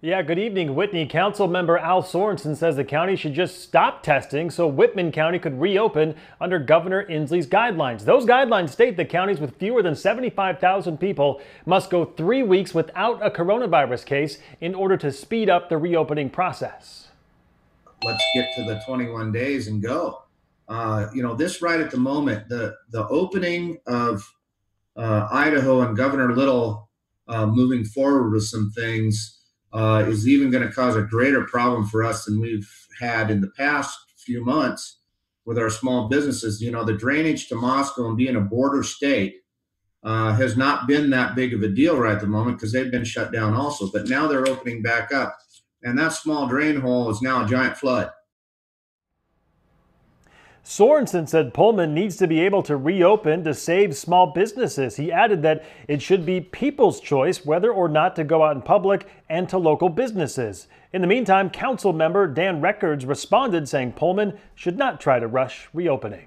Yeah, good evening, Whitney. Council member Al Sorenson says the county should just stop testing so Whitman County could reopen under Governor Inslee's guidelines. Those guidelines state that counties with fewer than 75,000 people must go three weeks without a coronavirus case in order to speed up the reopening process. Let's get to the 21 days and go. Uh, you know, this right at the moment, the the opening of uh, Idaho and Governor Little uh, moving forward with some things uh, is even going to cause a greater problem for us than we've had in the past few months with our small businesses. You know, the drainage to Moscow and being a border state uh, has not been that big of a deal right at the moment because they've been shut down also. But now they're opening back up. And that small drain hole is now a giant flood. Sorenson said Pullman needs to be able to reopen to save small businesses. He added that it should be people's choice whether or not to go out in public and to local businesses. In the meantime, council member Dan Records responded saying Pullman should not try to rush reopening.